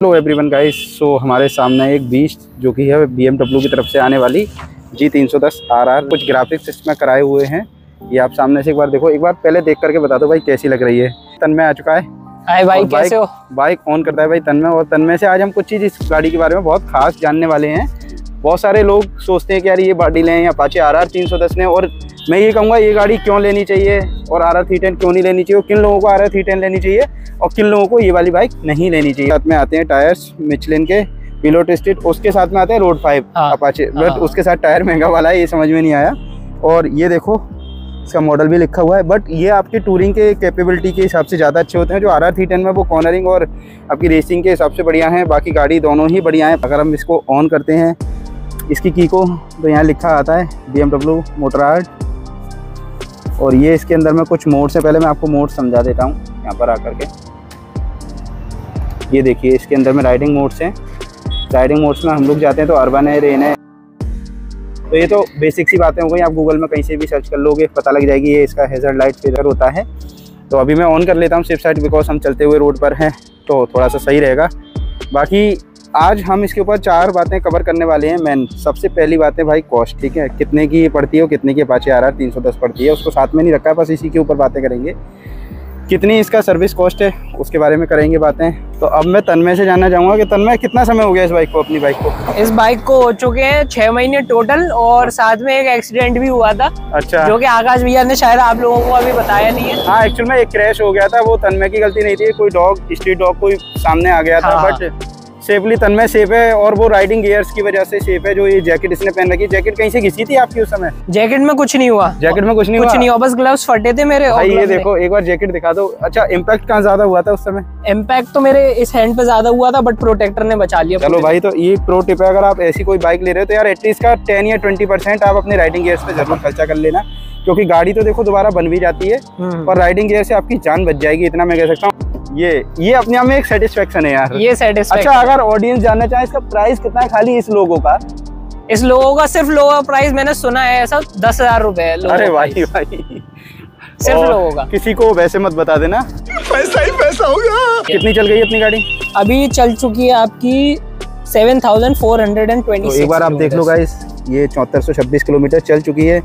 Hello everyone guys so हमारे सामने एक बीस जो कि है बीएमडब्ल्यू की तरफ़ से आने वाली जी तीन सौ दस आर आर कुछ ग्राफिक्स इसमें कराए हुए हैं। ये आप सामने से एक बार देखो। एक बार पहले देख करके बता दो भाई कैसी लग रही है। तन्मय आ चुका है। हाय भाई कैसे हो? बाइक ऑन करता है भाई तन्मय। और तन्मय से आज हम कुछ चीज़ इस गाड़ी के बारे में बहुत खास जानने वाले हैं। बहुत सारे लोग सोचते हैं कि यार ये गाड़ी लें या पाचे आर आर तीन सौ दस लें। और मैं ये कहूँगा ये गाड़ी क्यों लेनी चाहिए? और आर आर थ्री टेन क्यों नहीं लेनी चाहिए? और किन लोगों को आर आर थ्री टेन लेनी चाहिए? और किन लोगों को ये वाली बाइक नहीं लेनी चाहिए? साथ में आते हैं टायर्स मिचलिन के पिलोट स्टिट उसके साथ में आते हैं रोड फाइव अपाचे बट। उसके साथ टायर महँगा वाला है ये समझ में नहीं आया। और ये देखो इसका मॉडल भी लिखा हुआ है। बट ये आपके टूरिंग के कैपेबिलिटी के हिसाब से ज़्यादा अच्छे होते हैं। जो आर आर थ्री टेन में वो कॉर्नरिंग और आपकी रेसिंग के हिसाब से बढ़िया हैं। बाकी गाड़ी दोनों ही बढ़िया हैं। अगर हम इसको ऑन करते हैं इसकी की को तो यहाँ लिखा आता है B M W Motorrad और ये इसके अंदर में कुछ मोड्स हैं पहले मैं आपको मोड समझा देता हूँ, यहाँ पर आकर के। ये देखिए, इसके अंदर में राइडिंग मोड्स हैं। राइडिंग मोड्स में हम लोग जाते हैं तो अर्बन है रेन है। तो ये तो बेसिक सी बातें हो गई, आप गूगल में कहीं से भी सर्च कर लोगे, पता लग जाएगी ये इसका हेजर लाइट फेजर होता है। तो अभी मैं ऑन कर लेता हूँ सिर्फ़ साइड बिकॉज़ हम चलते हुए रोड पर हैं तो थोड़ा सा सही रहेगा। बाकी आज हम इसके ऊपर चार बातें कवर करने वाले हैं मैन सबसे पहली बात है भाई कॉस्ट ठीक है? कितने की ये पड़ती है और कितने की अपाचे आ रहा है तीन सौ दस पड़ती है। उसको साथ में नहीं रखा है बस इसी के ऊपर बातें करेंगे। कितनी इसका सर्विस कॉस्ट है उसके बारे में करेंगे बातें। तो अब मैं तन्मय से जानना चाहूँगा कि तन्मय कितना समय हो गया इस बाइक को अपनी बाइक को? इस बाइक को हो चुके हैं छह महीने टोटल और साथ में एक एक्सीडेंट भी हुआ था अच्छा। जो कि आकाश भैया ने शायद आप लोगों को अभी बताया नहीं है। हाँ एक्चुअल में एक क्रैश हो गया था वो तन्मय की गलती नहीं थी। कोई डॉग स्ट्रीट डॉग कोई सामने आ गया था हाँ, बट तन में सेफ़ है और वो राइडिंग गियर्स की वजह से सेफ़ है जो ये जैकेट इसने पहन रखी जैकेट कहीं से घिसी थी आपकी उस समय? जैकेट में कुछ नहीं हुआ। जैकेट में कुछ नहीं कुछ हुआ नहीं हुआ बस ग्लव्स फटे थे मेरे भाई ये देखो एक बार जैकेट दिखा दो। अच्छा इम्पैक्ट कहाँ ज़्यादा हुआ था उस समय? इम्पैक्ट तो मेरे इस हैंड पे ज़्यादा हुआ था बट प्रोटेक्टर ने बचा लिया चलो भाई तो ये प्रो टिप है अगर आप ऐसी कोई बाइक ले रहे हो तो यार एटलीस्ट का टेन या ट्वेंटी परसेंट आप अपने राइडिंग गियर्स पे ज़रूर खर्चा कर लेना क्योंकि गाड़ी तो देखो दोबारा बन भी जाती है और राइडिंग गियर से आपकी जान बच जाएगी इतना मैं कह सकता हूँ। ये ये अपने आप में एक सेटिस्फेक्शन है यार। ये सेटिस्फेक्शन अच्छा अगर ऑडियंस जानना चाहे इसका प्राइस कितना है खाली इस लोगों का? इस लोगों का सिर्फ़ लोगों प्राइस मैंने सुना है ऐसा दस हज़ार रुपए है अरे भाई भाई। सिर्फ़ लोगों का। किसी को वैसे मत बता देना। पैसा ही पैसा होगा कितनी चल गई अपनी गाड़ी? अभी चल चुकी है आपकी seven thousand four hundred and twenty एक बार आप देख लो गाइस ये चौहत्तर सौ छब्बीस किलोमीटर चल चुकी है।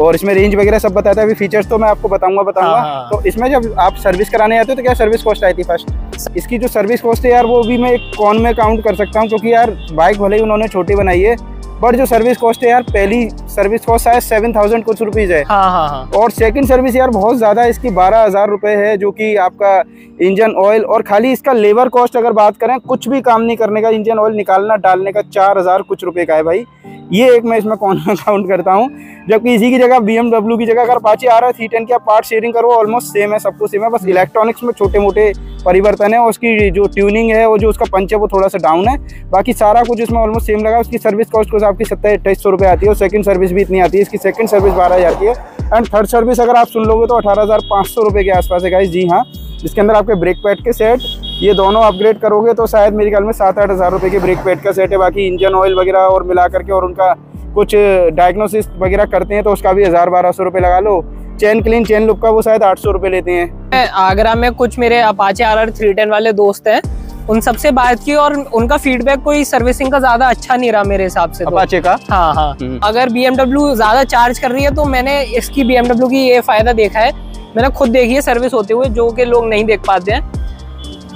और इसमें रेंज वगैरह सब बताता है अभी फीचर्स तो मैं आपको बताऊँगा बताऊँगा। हाँ, हाँ। तो इसमें जब आप सर्विस कराने आते हो तो क्या सर्विस कॉस्ट आई थी फ़र्स्ट इसकी जो सर्विस कॉस्ट है यार वो भी मैं एक कौन में काउंट कर सकता हूँ क्योंकि यार बाइक भले ही उन्होंने छोटी बनाई है बट जो सर्विस कॉस्ट है यार पहली सर्विस कॉस्ट शायद सेवन थाउज़ेंड कुछ रुपीज़ है। हाँ हाँ हाँ। और सेकंड सर्विस यार बहुत ज़्यादा इसकी बारह हज़ार रुपये है जो कि आपका इंजन ऑयल और खाली इसका लेबर कॉस्ट अगर बात करें कुछ भी काम नहीं करने का इंजन ऑयल निकालना डालने का चार हज़ार कुछ रुपए का है भाई। ये एक मैं इसमें कौन में काउंट करता हूँ? जबकि इसी की जगह बीएमडब्ल्यू की जगह अगर पाची आ रहा है सी टेन की आप पार्ट शेयरिंग करो ऑलमोस्ट सेम है, सब कुछ सेम है, बस इलेक्ट्रॉनिक्स में छोटे मोटे परिवर्तन है, उसकी जो ट्यूनिंग है और जो उसका पंच है, वो थोड़ा सा डाउन है। बाकी सारा कुछ इसमें ऑलमोस्ट सेम लगा उसकी सर्विस कॉस्ट कुछ आपकी सत्तर अट्ठाईस सौ रुपये आती है, और सेकंड सर्विस भी इतनी आती है, इसकी सेकंड सर्विस बारह हज़ार की है। एंड थर्ड सर्विस अगर आप सुन लोगे तो अठारह हज़ार पाँच सौ रुपये के आसपास है गाइस जी हाँ जिसके अंदर आपके ब्रेक पैड के सेट ये दोनों अपग्रेड करोगे तो शायद मेरे ख्याल में सात आठ हज़ार रुपये के ब्रेक पैड का सेट है। बाकी इंजन ऑयल वगैरह और मिला करके और उनका कुछ डायग्नोसिस वगैरह करते हैं तो उसका भी हज़ार बारह सौ रुपये लगा लो। चैन क्लीन चैन लुक का वो शायद आठ सौ रुपये लेते हैं। आगरा में कुछ मेरे Apache R R three ten वाले दोस्त हैं उन सबसे बात की और उनका फीडबैक कोई सर्विसिंग का ज़्यादा अच्छा नहीं रहा मेरे हिसाब से तो। अपाचे का? हाँ हाँ। हम्म। अगर बी ज़्यादा चार्ज कर रही है तो मैंने इसकी बी की ये फ़ायदा देखा है। मैंने खुद देखी है सर्विस होते हुए जो कि लोग नहीं देख पाते हैं।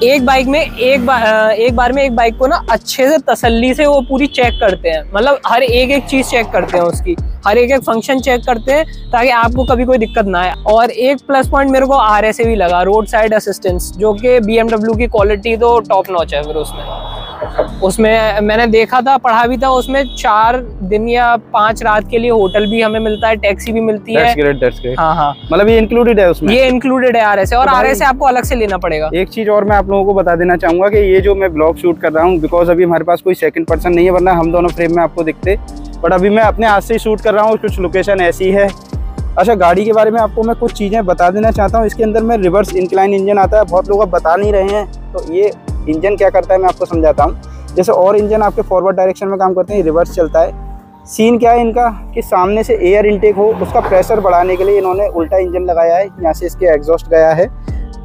एक बाइक में, एक बार एक बार में एक बाइक को ना अच्छे से तसल्ली से वो पूरी चेक करते हैं। मतलब हर एक एक चीज़ चेक करते हैं उसकी। हर एक एक फ़ंक्शन चेक करते हैं ताकि आपको कभी कोई दिक्कत ना आए। और एक प्लस पॉइंट मेरे को आर भी लगा रोड साइड असिस्टेंस जो कि बीएमडब्ल्यू की क्वालिटी तो टॉप नॉच है फिर उसमें। उसमें मैंने देखा था पढ़ा भी था उसमें चार दिन या पाँच रात के लिए होटल भी हमें मिलता है टैक्सी भी मिलती है। दैट्स ग्रेट दैट्स ग्रेट हाँ हाँ। मतलब ये इंक्लूडेड है उसमें? ये इंक्लूडेड है आर एस और तो आर एस आपको अलग से लेना पड़ेगा। एक चीज़ और मैं आप लोगों को बता देना चाहूँगा की ये जो मैं ब्लॉग शूट कर रहा हूँ बिकॉज़ अभी हमारे पास कोई सेकंड पर्सन नहीं है वरना हम दोनों फ्रेम में आपको दिखते। बट अभी मैं अपने हाथ से ही शूट कर रहा हूँ कुछ लोकेशन ऐसी है। अच्छा गाड़ी के बारे में आपको मैं कुछ चीज़ें बता देना चाहता हूँ इसके अंदर में रिवर्स इंक्लाइन इंजन आता है बहुत लोग अब बता नहीं रहे हैं। तो ये इंजन क्या करता है मैं आपको समझाता हूँ। जैसे और इंजन आपके फॉरवर्ड डायरेक्शन में काम करते हैं रिवर्स चलता है। सीन क्या है इनका? कि सामने से एयर इनटेक हो, उसका प्रेशर बढ़ाने के लिए इन्होंने उल्टा इंजन लगाया है। यहाँ से इसके एग्जॉस्ट गया है।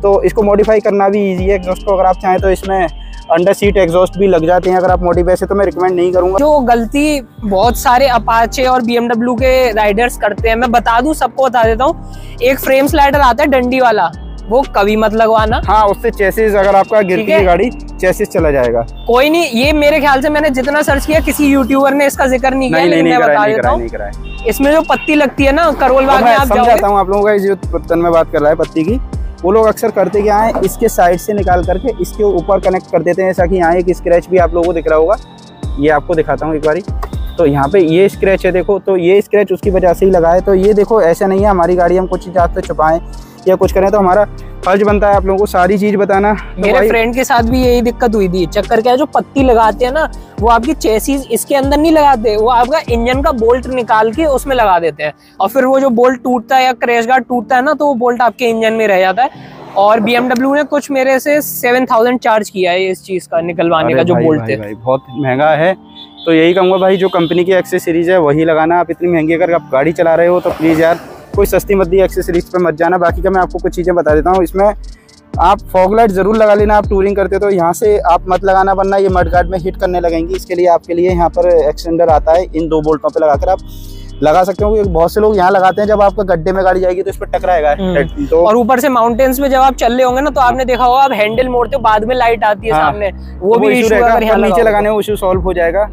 तो इसको मॉडिफाई करना भी ईजी है। एग्जॉस्ट को अगर आप चाहें तो इसमें अंडर सीट एग्जॉस्ट भी लग जाते हैं। अगर आप मॉडिफाई से तो मैं रिकमेंड नहीं करूँगा। जो गलती बहुत सारे अपाचे और बीएमडब्ल्यू के राइडर्स करते हैं, मैं बता दूँ, सबको बता देता हूँ। एक फ्रेम स्लाइडर आता है, डंडी वाला। वो कभी मत लगवाना। हाँ उससे चेसिस अगर आपका गिरती है? गाड़ी चेसिस चला जाएगा। कोई नहीं ये मेरे ख्याल से मैंने जितना सर्च किया किसी यूट्यूबर ने इसका ज़िक्र नहीं किया लेकिन मैं बता देता हूँ। इसमें जो पत्ती लगती है ना करोल बाग में आप समझाता हूँ आप लोगों का जो पत्तन में बात कर रहा है पत्ती की वो लोग अक्सर करते क्या है इसके साइड से निकाल करके इसके ऊपर कनेक्ट कर देते हैं ऐसा कि यहाँ एक स्क्रैच भी आप लोगों को दिख रहा होगा। ये आपको दिखाता हूँ एक बारी। तो यहाँ पे ये स्क्रैच है देखो तो ये स्क्रैच उसकी वजह से ही लगा है। तो ये देखो ऐसा नहीं है हमारी गाड़ी हम कुछ चीज़ आपसे छुपाएँ। या कुछ करें तो हमारा फ़र्ज़ बनता है आप लोगों को सारी चीज़ बताना। तो मेरे फ्रेंड के साथ भी यही दिक्कत हुई थी। चक्कर क्या है जो पत्ती लगाते हैं ना वो आपकी चेसीज इसके अंदर नहीं लगाते वो आपका इंजन का बोल्ट निकाल के उसमें लगा देते हैं। और फिर वो जो बोल्ट टूटता है या क्रैश गार्ड टूटता है ना तो वो बोल्ट आपके इंजन में रह जाता है। और बी ने कुछ मेरे से सेवन थाउज़ेंड चार्ज किया है इस चीज़ का निकलवाने का जो बोल्ट थे। बहुत महँगा है। तो यही कहूँगा भाई जो कंपनी की एक्सेसरीज है वही लगाना। आप इतनी महँगी अगर आप गाड़ी चला रहे हो तो प्लीज़ यार कोई सस्ती मद्दी एक्सेसरीज पर मत जाना। बाकी का मैं आपको कुछ चीज़ें बता देता हूँ। इसमें आप फॉग लाइट ज़रूर लगा लेना। आप टूरिंग करते तो यहाँ से आप मत लगाना बनना ये मड गार्ड में हिट करने लगेंगी। इसके लिए आपके लिए यहाँ पर एक्सटेंडर आता है इन दो बोल्टों पर लगाकर। आप लगा सकते हो। क्योंकि बहुत से लोग यहाँ लगाते हैं। जब आपका गड्ढे में गाड़ी जाएगी तो इस पर टकराएगा। हम्म। तो और ऊपर से माउंटेन्स में जब आप चल रहे होंगे ना तो आपने देखा होगा आप हैंडल मोड़ते हो बाद में लाइट आती है हाँ, सामने। वो भी इशू रहेगा। नीचे लगाने में इशू सॉल्व हो जाएगा।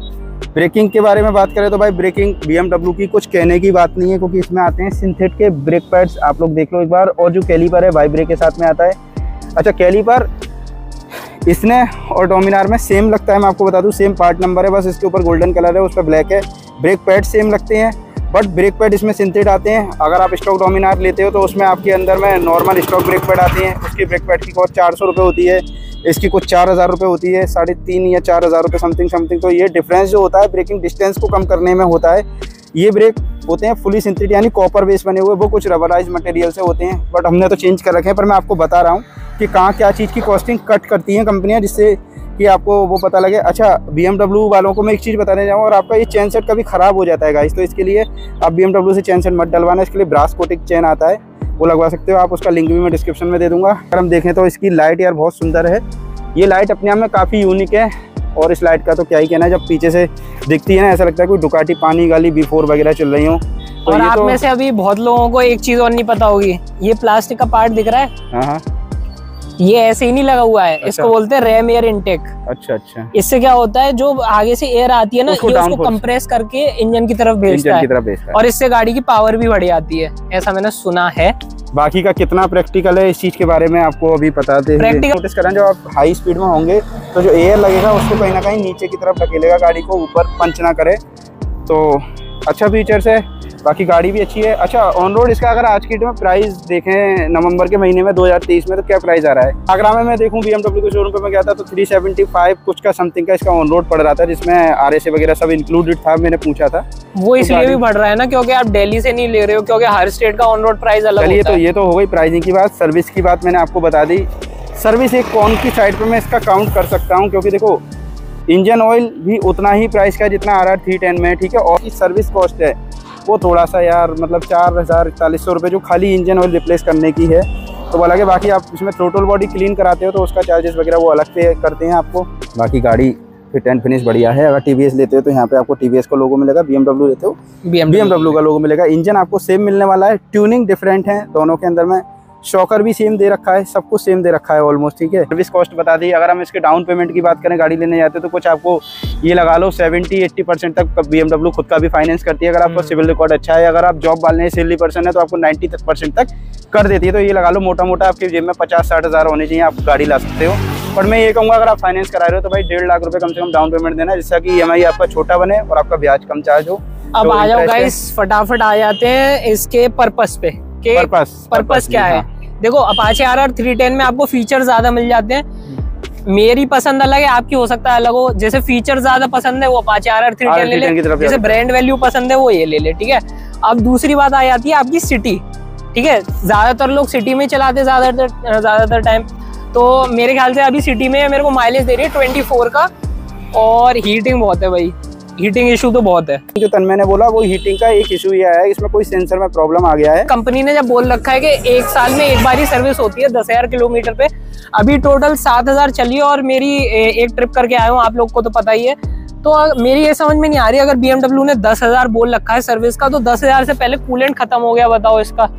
ब्रेकिंग के बारे में बात करें तो भाई ब्रेकिंग बी की कुछ कहने की बात नहीं है, क्योंकि इसमें आते हैं सिंथेट के ब्रेक पैड्स। आप लोग देख लो एक बार, और जो कैलीपर है वाई ब्रेक के साथ में आता है। अच्छा कैलीपर, इसने और डोमिनार में सेम लगता है, मैं आपको बता दूँ सेम पार्ट नंबर है, बस इसके ऊपर गोल्डन कलर है, उस पर ब्लैक है। ब्रेक पैड सेम लगते हैं बट ब्रेक पैड इसमें सिंथेट आते हैं। अगर आप स्टॉक डोमिनार लेते हो तो उसमें आपके अंदर में नॉर्मल स्टॉक ब्रेक पैड आते हैं। उसकी ब्रेक पैड की कॉस्ट चार सौ होती है। इसकी कुछ चार हज़ार रुपये होती है, साढ़े तीन या चार हज़ार रुपये समथिंग समथिंग तो ये डिफरेंस जो होता है ब्रेकिंग डिस्टेंस को कम करने में होता है। ये ब्रेक होते हैं फुली सिंथेटिक यानी कॉपर बेस बने हुए, वो कुछ रबराइज मटेरियल से होते हैं। बट हमने तो चेंज कर रखे हैं, पर मैं आपको बता रहा हूँ कि कहाँ क्या चीज़ की कॉस्टिंग कट करती हैं कंपनियाँ जिससे कि आपको वो पता लगे अच्छा BMW वालों को मैं एक चीज़ बताने जाऊँ और आपका ये चैन सेट कभी ख़राब हो जाता है गाइस तो इसके लिए आप बी से चैन सेट मत डलवाना, इसके लिए ब्रास कोटिक चैन आता है। वो लगवा सकते हो आप उसका लिंक भी मैं डिस्क्रिप्शन में दे दूँगा। अगर हम देखें तो इसकी लाइट यार बहुत सुंदर है। ये लाइट अपने आप में काफ़ी यूनिक है और इस लाइट का तो क्या ही कहना है जब पीछे से दिखती है ना ऐसा लगता है कोई डुकाटी पानी गाली बी फोर वगैरह चल रही हो। तो और आप तो... में से अभी बहुत लोगों को एक चीज़ और नहीं पता होगी ये प्लास्टिक का पार्ट दिख रहा है। हाँ हाँ। ये ऐसे ही नहीं लगा हुआ है। अच्छा। इसको बोलते हैं रैम एयर इनटेक अच्छा अच्छा। इससे क्या होता है जो आगे से एयर आती है ना उसको, ये उसको कंप्रेस करके इंजन की तरफ़ भेजता है। है। और इससे गाड़ी की पावर भी बढ़ जाती है ऐसा मैंने सुना है। बाकी का कितना प्रैक्टिकल है इस चीज़ के बारे में आपको अभी बताते हैं नोटिस करें जब आप हाई स्पीड में होंगे तो जो एयर लगेगा उसको कहीं ना कहीं नीचे की तरफ़ ढकेलेगा गाड़ी को ऊपर पंच ना करे। तो अच्छा फीचर्स है। बाकी गाड़ी भी अच्छी है। अच्छा ऑन रोड इसका अगर आज की डेट में प्राइस देखें नवंबर के महीने में 2023 में तो क्या प्राइस आ रहा है? आगरा में मैं देखूँ बीएमडब्ल्यू के शोरूम पे मैं गया था तो 375 कुछ का समथिंग का इसका ऑन रोड पड़ रहा था जिसमें आर वगैरह सब इंक्लूडेड था मैंने पूछा था। वो तो इसलिए भी बढ़ रहा है ना क्योंकि आप डेली से नहीं ले रहे हो क्योंकि हर स्टेट का ऑन रोड प्राइस अलग चलिए तो ये तो हो गई प्राइसिंग की बात सर्विस की बात मैंने आपको बता दी। सर्विस एक कौन की साइड पर मैं इसका काउंट कर सकता हूँ? क्योंकि देखो इंजन ऑयल भी उतना ही प्राइस का जितना आर आर थ्री टेन में ठीक है? और सर्विस कॉस्ट है। वो थोड़ा सा यार मतलब चार हज़ार चालीस सौ रुपये जो खाली इंजन ऑयल रिप्लेस करने की है। तो वो अलग है बाकी आप इसमें टोटल बॉडी क्लीन कराते हो तो उसका चार्जेस वगैरह वो अलग से करते हैं आपको। बाकी गाड़ी फिट एंड फिनिश बढ़िया है। अगर टीवीएस लेते हो तो यहाँ पे आपको टीवीएस का लोगो मिलेगा बीएमडब्ल्यू लेते हो। बी एम का लोगो मिलेगा। इंजन आपको सेम मिलने वाला है। ट्यूनिंग डिफरेंट है। दोनों के अंदर में शॉकर भी सेम दे रखा है। सब कुछ सेम दे रखा है ऑलमोस्ट ठीक है। सर्विस कॉस्ट बता दी। अगर हम इसके डाउन पेमेंट की बात करें गाड़ी लेने जाते हैं तो कुछ आपको ये लगा लो सेवेंटी एट्टी परसेंट तक बी खुद का भी फाइनेंस करती है। अगर आपका सिविल हम्म। रिकॉर्ड अच्छा है अगर आप जॉब वाले सैलरी पर्सन है तो आपको नाइन्टी परसेंट तक कर देती है। तो ये लगा लो मोटा मोटा आपके जेब में पचास साठ हज़ार होने चाहिए आप गाड़ी ला सकते हो। पर मैं ये कहूँगा अगर आप फाइनेंस करा रहे हो तो भाई डेढ़ लाख रुपए कम से कम डाउन पेमेंट देना जिससे कि ई आपका छोटा बने और आपका ब्याज कम चार्ज हो। अब आ जाओ गाइस फटाफट आ जाते हैं इसके पर्पस पे। पर्पस पर्पस क्या है? हाँ। देखो Apache R R three ten में आपको फीचर ज़्यादा मिल जाते हैं। मेरी पसंद अलग है आपकी हो सकता है अलग हो। जैसे फीचर ज़्यादा पसंद है वो Apache R R three ten ले ले। जैसे ब्रांड वैल्यू पसंद है वो ये ले ले ठीक है? अब दूसरी बात आ जाती है आपकी सिटी ठीक है? ज़्यादातर लोग सिटी में चलाते ज़्यादातर ज़्यादातर टाइम तो मेरे ख्याल से अभी सिटी में मेरे को माइलेज दे रही है ट्वेंटी फोर का और हीटिंग बहुत है भाई। हीटिंग इशू तो बहुत है। जो तन्मय ने बोला वो हीटिंग का एक इशू ये है। इसमें कोई सेंसर में प्रॉब्लम आ गया है। कंपनी ने जब बोल रखा है कि एक साल में एक बार ही सर्विस होती है दस हज़ार किलोमीटर पे अभी टोटल सात हज़ार चली है और मेरी एक ट्रिप करके आया हूँ आप लोग को तो पता ही है। तो मेरी ये समझ में नहीं आ रही अगर बीएमडब्ल्यू ने दस हज़ार बोल रखा है सर्विस का तो दस हज़ार से पहले कूलेंट खत्म हो गया बताओ इसका।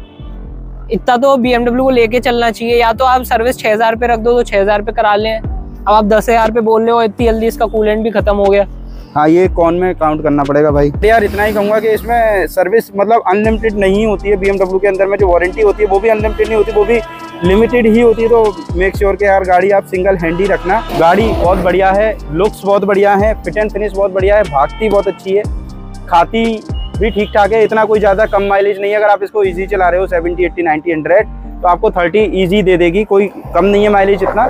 इतना तो बीएमडब्ल्यू को लेके चलना चाहिए या तो आप सर्विस छह हज़ार पे रख दो तो छह हज़ार पे करा लें। अब आप दस हज़ार पे बोल रहे हो इतनी जल्दी इसका कूलेंट भी खत्म हो गया। हाँ ये कौन में काउंट करना पड़ेगा भाई? यार, इतना ही कहूँगा कि इसमें सर्विस मतलब अनलिमिटेड नहीं होती है बीएमडब्ल्यू के अंदर में, जो वारंटी होती है, वो भी अनलिमिटेड नहीं होती, वो भी लिमिटेड ही होती है। तो मेक श्योर के यार, गाड़ी आप सिंगल हैंड ही रखना। गाड़ी बहुत बढ़िया है लुक्स बहुत बढ़िया है फिट एंड फिनिश बहुत बढ़िया है, भागती बहुत अच्छी है। खाती भी ठीक ठाक है, इतना कोई ज़्यादा कम माइलेज नहीं है। अगर आप इसको ईजी चला रहे हो सेवेंटी एट्टी नाइन्टी हंड्रेड तो आपको थर्टी ईजी दे देगी, कोई कम नहीं है माइलेज इतना।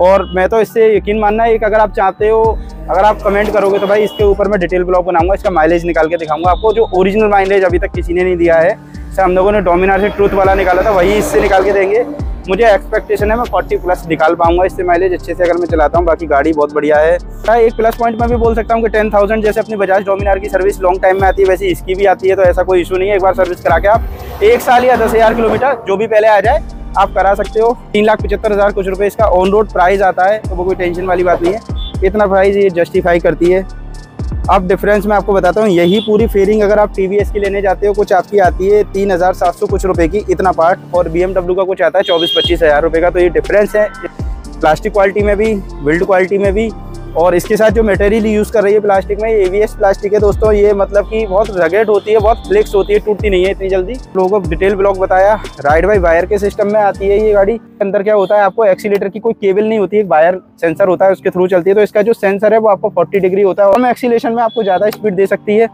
और मैं तो इससे यकीन मानना है कि अगर आप चाहते हो अगर आप कमेंट करोगे तो भाई इसके ऊपर मैं डिटेल ब्लॉग बनाऊँगा इसका माइलेज निकाल के दिखाऊँगा। आपको जो ओरिजिनल माइलेज अभी तक किसी ने नहीं दिया है सर हम लोगों ने डोमिनार से ट्रूथ वाला निकाला था वही इससे निकाल के देंगे। मुझे एक्सपेक्टेशन है मैं 40 प्लस निकाल पाऊँगा इससे माइलेज अच्छे से अगर मैं चलाता हूँ बाकी गाड़ी बहुत बढ़िया है। सर एक प्लस पॉइंट मैं भी बोल सकता हूँ कि 10,000 जैसे अपनी बजाज डोमिनार की सर्विस लॉन्ग टाइम में आती है वैसे इसकी भी आती है तो ऐसा कोई इशू नहीं है एक बार सर्विस करा के आप एक साल या दस हज़ार किलोमीटर जो भी पहले आ जाए आप करा सकते हो। तीन लाख पचहत्तर हज़ार कुछ रुपये इसका ऑन रोड प्राइस आता है तो वो कोई टेंशन वाली बात नहीं है। इतना प्राइस ये जस्टिफाई करती है। अब डिफरेंस मैं आपको बताता हूँ, यही पूरी फेयरिंग अगर आप टी की लेने जाते हो, कुछ आपकी आती है तीन हज़ार सात सौ कुछ रुपये की इतना पार्ट और बीएमडब्ल्यू का कुछ आता है चौबीस पच्चीस हज़ार रुपये का तो ये डिफरेंस है। प्लास्टिक क्वालिटी में भी बिल्ड क्वालिटी में भी और इसके साथ जो मटेरियल यूज़ कर रही है प्लास्टिक में ए प्लास्टिक है दोस्तों। ये मतलब कि बहुत रगेट होती है, बहुत फ्लेक्स होती है, टूटती नहीं है इतनी जल्दी। लोगों को डिटेल ब्लॉक बताया। राइड बाई वायर के सिस्टम में आती है ये गाड़ी। अंदर क्या होता है, आपको एक्सीटर की कोई केबल नहीं होती है वायर सेंसर होता है, उसके थ्रू चलती है। तो इसका जो सेंसर है, वो आपको फोर्टी डिग्री होता है। और एक्सीलेशन में आपको ज़्यादा स्पीड दे सकती है।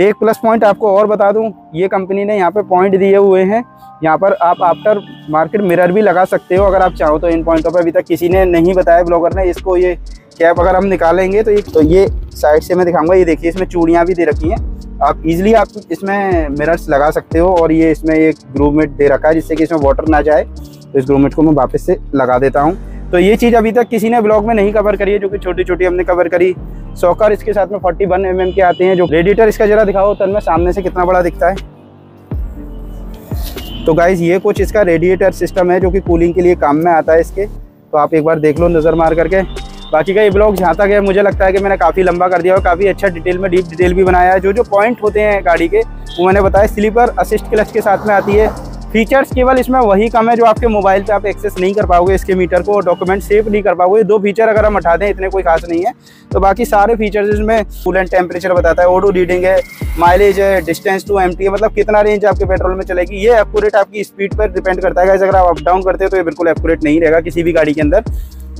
एक प्लस पॉइंट आपको और बता दूँ, ये कंपनी ने यहाँ पे पॉइंट दिए हुए हैं। यहाँ पर आप आफ्टर मार्केट मिरर भी लगा सकते हो, अगर आप चाहो तो। इन पॉइंटों पर अभी तक किसी ने नहीं बताया ब्लॉगर ने, इसको ये कैप अगर हम निकालेंगे तो ये तो ये साइड से मैं दिखाऊँगा। ये देखिए, इसमें चूड़ियाँ भी दे रखी हैं। आप इजीली आप इसमें मिरर्स लगा सकते हो और ये इसमें एक ग्रूमेट दे रखा है जिससे कि इसमें वाटर ना जाए। तो इस ग्रूमेट को मैं वापस से लगा देता हूँ। तो ये चीज़ अभी तक किसी ने ब्लॉग में नहीं कवर करी है, जो कि छोटी छोटी हमने कवर करी। सौकर इसके साथ में फोर्टी वन एम के आते हैं, जो रेडिएटर इसका जरा दिखाओ तन में सामने से कितना बड़ा दिखता है। तो गाइज़ ये कुछ इसका रेडिएटर सिस्टम है, जो कि कूलिंग के लिए काम में आता है इसके। तो आप एक बार देख लो नज़र मार करके। बाकी का ये ब्लॉग जहाँ तक है, मुझे लगता है कि मैंने काफ़ी लंबा कर दिया और काफ़ी अच्छा डिटेल में, डीप डिटेल भी बनाया है। जो जो पॉइंट होते हैं गाड़ी के, वो मैंने बताया। स्लीपर असिस्ट क्लच के साथ में आती है। फीचर्स केवल इसमें वही कम है जो आपके मोबाइल पे आप एक्सेस नहीं कर पाओगे इसके मीटर को डॉक्यूमेंट सेव नहीं कर पाओगे। दो फीचर अगर हम हटा दें, इतने कोई खास नहीं है। तो बाकी सारे फीचर्स इसमें कूल एंड टेम्परेचर बताता है। ऑटो रीडिंग है माइलेज है डिस्टेंस टू एम है मतलब कितना रेंज आपके पेट्रोल में चलेगी, ये एक्यूरेट आपकी स्पीड पर डिपेंड करता है। अगर आप अप डाउन करते हो तो ये बिल्कुल एक्यूरेट नहीं रहेगा किसी भी गाड़ी के अंदर।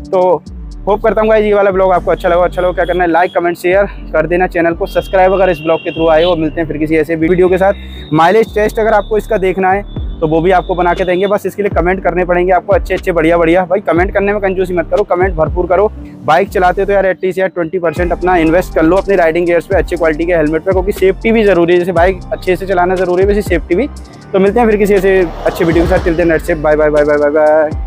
तो होप करता हूँ ये वाला ब्लॉग आपको अच्छा लगा अच्छा लगा, क्या करना है? लाइक कमेंट शेयर कर देना चैनल को। सब्सक्राइब अगर इस ब्लॉग के थ्रू आए हो, मिलते हैं फिर किसी ऐसे वीडियो के साथ। माइलेज टेस्ट अगर आपको इसका देखना है तो वो भी आपको बना के देंगे। बस इसके लिए कमेंट करने पड़ेंगे आपको। अच्छे अच्छे, बढ़िया बढ़िया। भाई कमेंट करने में कंजूसी मत करो। कमेंट भरपूर करो। बाइक चलाते तो यार एट्टी या ट्वेंटी परसेंट अपना इन्वेस्ट कर लो अपने राइडिंग गेयर्स पे, अच्छी क्वालिटी के हेलमेट पे, क्योंकि सेफ्टी भी ज़रूरी है। जैसे बाइक अच्छे से चलाना ज़रूरी है, वैसे सेफ्टी भी। तो मिलते हैं फिर किसी ऐसे अच्छे वीडियो के साथ। चलते हैं नेट से bye bye bye bye bye bye